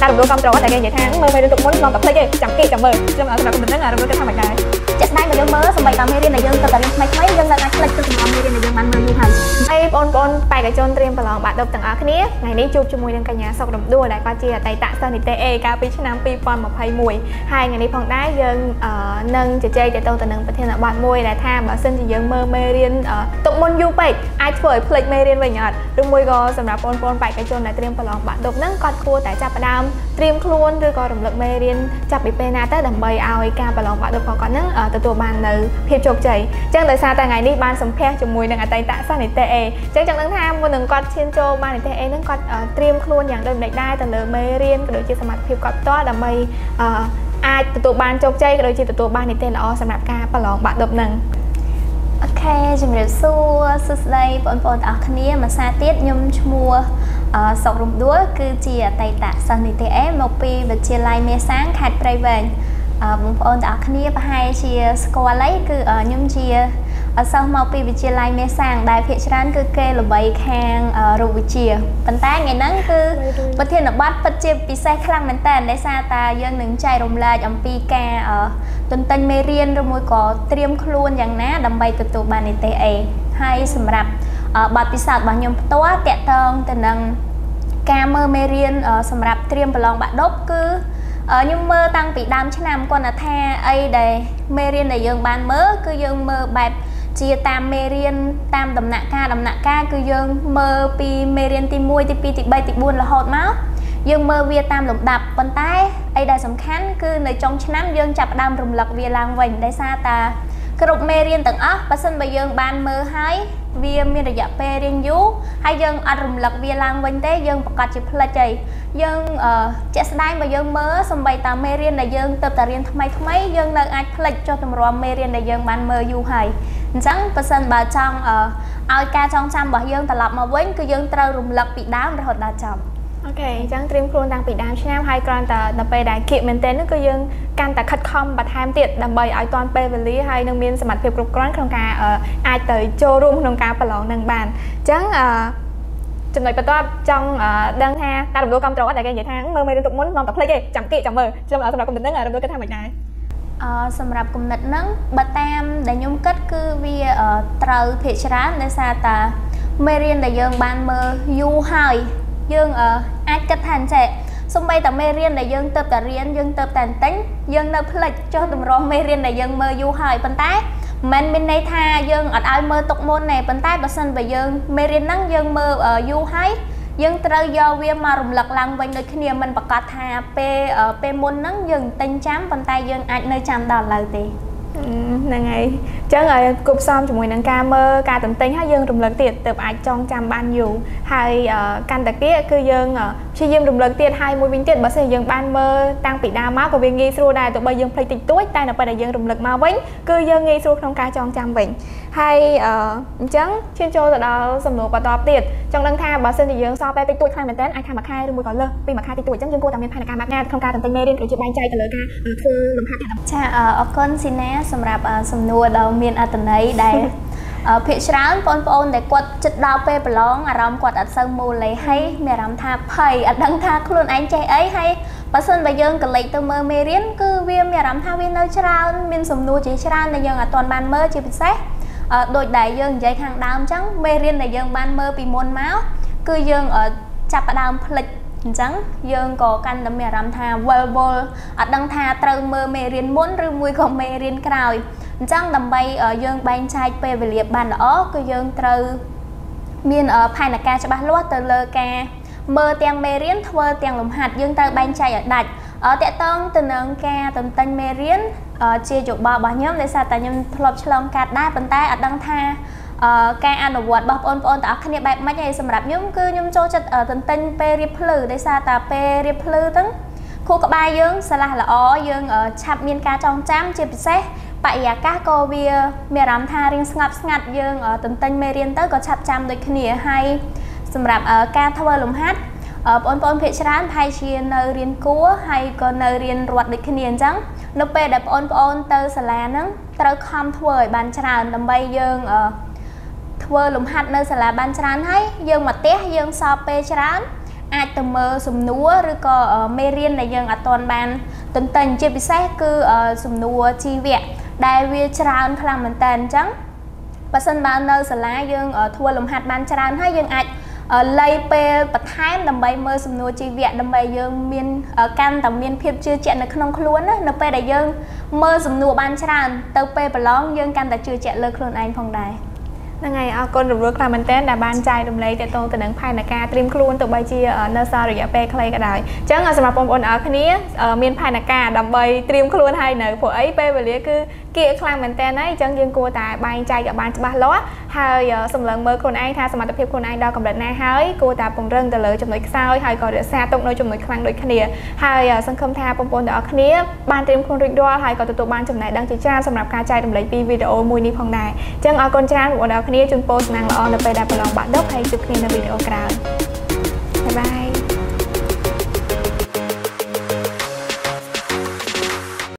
ការរំលោភគ្រប់គ្រងតែគេនិយាយថាមើលមេរៀនទុកមុននាំតែភ្លេចទេចាំគេចាំមើលចាំសម្រាប់គំនិតហ្នឹងរំលោភគេថាមិនដែរ ចាក់ស្ដែងបើយើងមើលសម្បីតែមេរៀនដែលយើងទៅតែរៀនថ្មីថ្មីយើងនៅអាចភ្លេចទៅសម្រាប់មេរៀនដែលយើងបានមើលយូរហើយហើយបងប្អូនបេក្ខជនត្រៀមប្រឡងបាក់ឌុបទាំងអស់គ្នាថ្ងៃនេះជួបជាមួយនឹងកញ្ញាសុករំដួលដែលគាត់ជាអតីតសិស្សនិតិអេកាលពីឆ្នាំ2021ហើយថ្ងៃនេះផងដែរយើងនឹងជជែកទៅទៅនឹងប្រធានបទមួយដែលថាបើសិនជាយើងមើលមេរៀនទុកមុនយូរពេកអាចធ្វើឲ្យភ្លេចមេរៀនវិញអត់ឬមួយក៏សម្រាប់បងប្អូនបេក្ខជនដែលត្រៀមប្រឡងបាក់ឌុបហ្នឹងគាត់គួរតែចាប់ផ្ដើមត្រៀមខ្លួនឬក៏រំលឹកមេរៀនចាប់ពីពេលណាទៅដើម្បីឲ្យការប្រឡងបាក់ឌុបរបស់គាត់ហ្នឹងទទួលបាននៅភាពជោគជ័យអញ្ចឹងដោយសារតែថ្ងៃនេះបានសម្ភាសជាមួយនឹងអតីតសិស្សនិតិអេអញ្ចឹងចង់ដឹងថាមុននឹងគាត់ឈានចូលបាននិតិអេហ្នឹងគាត់ត្រៀមខ្លួនយ៉ាងដូចម្តេចដែរទៅលើមេរៀនក៏ដូចជាសមត្ថភាពគាត់ផ្ទាល់ដើម្បីអាចទទួលបានជោគជ័យក៏ដូចជាទទួលបាននីតិល្អសម្រាប់ការប្រឡងបាក់ឌុបហ្នឹងអូខេជំរាបសួរសួស្តីបងប្អូនទាំងអស់គ្នាមួយសារទៀតខ្ញុំឈ្មោះសុករំដួលគឺជាអតីតសិស្សនិតិអេមកពីវិទ្យាល័យមេសាងខេត្តព្រៃវែង បងប្អូនទាំងអស់គ្នាប្រហែលជាស្គាល់ហើយគឺខ្ញុំជាសិស្សមកពីវិទ្យាល័យមេសាំងដែលភាគច្រើនគឺគេល្បីខាងរូបវិទ្យាប៉ុន្តែថ្ងៃហ្នឹងគឺប្រធានបទពិតជាពិសេសខ្លាំងមែនតើដោយសារតែយើងនឹងចែករំលែកអំពីការទន្ទិញមេរៀនឬមួយក៏ត្រៀមខ្លួនយ៉ាងណាដើម្បីទទួលបាននីតិ A ហើយសម្រាប់បទពិសោធន៍របស់ខ្ញុំផ្ទាល់តកតងទៅនឹងការមើលមេរៀនសម្រាប់ត្រៀមប្រឡងបាក់ឌុបគឺ ខ្ញុំមើលតាំងពីដើមឆ្នាំគាត់ថាអីដែលមេរៀនដែលយើងបានមើលគឺយើងមើលបែបជាតាមមេរៀនតាមដំណាក់កាលដំណាក់កាលគឺយើងមើលពីមេរៀនទី1ទី2ទី3ទី4រហូតមកយើងមើលវាតាមលំដាប់ប៉ុន្តែអីដែលសំខាន់គឺនៅចុងឆ្នាំយើងចាប់ផ្ដើមរំលឹកវាឡើងវិញដោយសារតា គ្រប់មេរៀនទាំងអស់បើសិនបើយើងបានមើលហើយវាមានរយៈពេលរៀងយូរហើយយើងអត់រំលឹកវាឡើងវិញទេយើងប្រកាសជាផ្លិចហើយយើងជាក់ស្ដែងបើយើងមើលសំបីតាមេរៀនដែលយើងទៅតែរៀនថ្មីថ្មីយើងនៅអាចផ្លិចចុះទម្រាំមេរៀនដែលយើងបានមើលយូរហើយអញ្ចឹងបើសិនបើចង់ឲ្យការចងចាំរបស់យើងត្រឡប់មកវិញគឺយើងត្រូវរំលឹកពីដើមរហូតដល់ចប់ អូខេអញ្ចឹងត្រៀមខ្លួនតាំងពីដើមឆ្នាំហើយគ្រាន់តែដល់ពេលដែលគៀកមែនទែននោះគឺយើងកាន់តែខិតខំបន្ថែមទៀតដើម្បីឲ្យទាន់ពេលវេលាហើយនឹងមានសមត្ថភាពគ្រប់គ្រាន់ក្នុងការអាចទៅចូលរួមក្នុងការប្រឡងនឹងបានអញ្ចឹងចំណុចបន្ទាប់ចង់ដឹងថាការរំលោភកម្មត្រតែគេនិយាយថាមើលមេរៀនទុកមុននាំតែភ្លេចទេចាំគៀកចាំមើលសម្រាប់សម្រាប់កំណត់ហ្នឹងរំលោភគេថាមិនដែរអឺសម្រាប់គំនិតហ្នឹងបើតាមដែលខ្ញុំគិតគឺវាត្រូវភាកច្រើនដោយសារតាមេរៀនដែលយើងបានមើលយូរហើយ យើងអាចគិតថាអញ្ចេះសំបីតែមេរៀនដែលយើងទៅតែរៀនយើងទៅតែទិញយើងនៅផ្លិចចុះតម្រងមេរៀនដែលយើងមើលយូរហើយប៉ុន្តែមិនមានន័យថាយើងអត់ឲ្យមើលទុកមុនទេប៉ុន្តែបើសិនបើយើងមេរៀនហ្នឹងយើងមើលយូរហើយយើងត្រូវយកវាមករំលឹកឡើងវិញដូចគ្នាមិនប្រកាសថាពេលពេលមុនហ្នឹងយើងទិញចាំប៉ុន្តែយើងអាចនៅចាំដល់ឥឡូវទេ ហ្នឹងហើយអញ្ចឹងឲ្យគប់ផ្សំជាមួយនឹងការមើលការតំទិញហើយយើងរំលឹកទៀតទើបអាចចងចាំបានយូរហើយកាន់តែ kia គឺយើងព្យាយាមរំលឹកទៀតហើយមួយវិញទៀតបើសិនយើងបានមើលតាំងពីដើមមកក៏វាងាយស្រួលដែរទោះបីយើងភ្លេចតិចតួចតែនៅពេលដែលយើងរំលឹកមកវិញគឺយើងងាយស្រួលក្នុងការចងចាំវិញហើយអញ្ចឹងឈានចូលទៅដល់សំណួរបន្តទៀតចង់ដឹងថាបើសិនជាយើងសល់ពេលតិចតួចខ្លាំងមែនតើអាចថាមួយខែឬមួយក៏លើសពីមួយខែតិចតួចអញ្ចឹងយើងគួរតែមានផែនការម៉ាត់ណាក្នុងការតំទិញមេរៀនឬជាបែងចែកទៅលើការធ្វើលំហាត់ទៀតចាអរគុណស៊ីណាសម្រាប់សំណួរដ៏មានអត្ថន័យដែលភាកច្រើនបងប្អូនដែលគាត់ចិត្តដល់ពេលប្រឡងអារម្មណ៍គាត់អត់សូវមូលទេហើយមានអារម្មណ៍ថាភ័យអត់ដឹងថាខ្លួនឯងចេះអីហើយបើសិនបើយើងកលេចទៅមើលមេរៀនគឺវាមានអារម្មណ៍ថាវានៅច្រើនមានសំណួរជាច្រើនដែលយើងអត់ទាន់បានមើលជាពិសេសដូចដែលយើងនិយាយខាងដើមអញ្ចឹងមេរៀនដែលយើងបានមើលពីមុនមកគឺយើងចាប់ផ្ដើមផ្លិច អញ្ចឹងយើងក៏កាន់តែមានអារម្មណ៍ថាវល់វល់អត់ដឹងថាត្រូវមើលមេរៀនមុនឬមួយក៏មេរៀនក្រោយអញ្ចឹងដើម្បីយើងបែងចែកពេលវេលាបានល្អគឺយើងត្រូវមានផែនការច្បាស់លាស់ទៅលើការមើលទាំងមេរៀនធ្វើទាំងលំហាត់យើងត្រូវបែងចែកឲ្យដាច់តកតងទៅនឹងការតន្ទិញមេរៀនជាយោបល់របស់ខ្ញុំដោយសារតែខ្ញុំធ្លាប់ឆ្លងកាត់ដែរប៉ុន្តែអត់ដឹងថា ការអនុវត្តរបស់បងប្អូនទាំងអស់គ្នាបែបម៉េចហើយសម្រាប់ខ្ញុំគឺខ្ញុំចូលចិត្តតន្ទិញពេលរៀបភ្លឺដោយសារតែពេលរៀបភ្លឺហ្នឹងខួរក្បាលយើងស្រឡះល្អយើងឆាប់មានការចងចាំជាពិសេសបរិយាកាសក៏វាមានអារម្មណ៍ថារៀងស្ងប់ស្ងាត់យើងទន្ទិញមេរៀនទៅក៏ឆាប់ចាំដូចគ្នាហើយសម្រាប់ការធ្វើលំហាត់បងប្អូនភាគច្រើនប្រហែលជានៅរៀនគួរហើយក៏នៅរៀនរត់ដូចគ្នាអញ្ចឹងនៅពេលដែលបងប្អូនទៅសាលាហ្នឹងត្រូវខំធ្វើឲ្យបានច្រើនដើម្បីយើង ធ្វើលំហាត់នៅសាលាបានច្រើនហើយយើងមកផ្ទះយើងសល់ពេលច្រើនអាចទៅមើលសំណួរឬក៏មេរៀនដែលយើងអត់ទាន់បានទន្ទិញជាពិសេសគឺសំណួរជីវៈដែលវាច្រើនខ្លាំងមែនតើអញ្ចឹងបើសិនបើនៅសាលាយើងធ្វើលំហាត់បានច្រើនហើយយើងអាចលៃពេលបន្ថែមដើម្បីមើលសំណួរជីវៈដើម្បីយើងមានកាន់តែមានភាពជឿជាក់នៅក្នុងខ្លួនណានៅពេលដែលយើងមើលសំណួរបានច្រើនទៅពេលប្រឡងយើងកាន់តែជឿជាក់លើខ្លួនឯងផងដែរ ហ្នឹងហើយអរគុណរំលឹកខ្លាំងមែនទែនដែលបានចែករំលែកទាក់ទងទៅនឹងផែនការត្រៀមខ្លួនទៅបីជានៅសល់រយៈពេលខ្លីក៏ដោយអញ្ចឹងសម្រាប់បងប្អូនអរគ្នាមានផែនការដើម្បីត្រៀមខ្លួនហើយនៅព្រោះអីពេលវេលាគឺគៀកខ្លាំងមែនទែនហើយអញ្ចឹងយើងគួរតែបែងចែកឲ្យបានច្បាស់លាស់ហើយសម្លឹងមើលខ្លួនឯងថាសមត្ថភាពខ្លួនឯងដល់កម្រិតណាហើយគួរតែពង្រឹងទៅលើចំណុចខ្សោយហើយក៏រក្សាទុកនៅចំណុចខ្លាំងដូចគ្នាហើយសង្ឃឹមថាបងប្អូនទាំងអស់គ្នាបានត្រៀមខ្លួនរួចរាល់ហើយក៏ទទួលបានចំណេះដឹងជាច្រើនសម្រាប់ការចែករំលែកពីវីដេអូមួយនេះផងដែរអញ្ចឹងអរគុណច្រើនបងប្អូនទាំងអស់គ្នាជូនពរសំណាងល្អនៅពេលដែលប្រឡងបាក់ដប់ហើយជួបគ្នានៅវីដេអូក្រោយបាយបាយ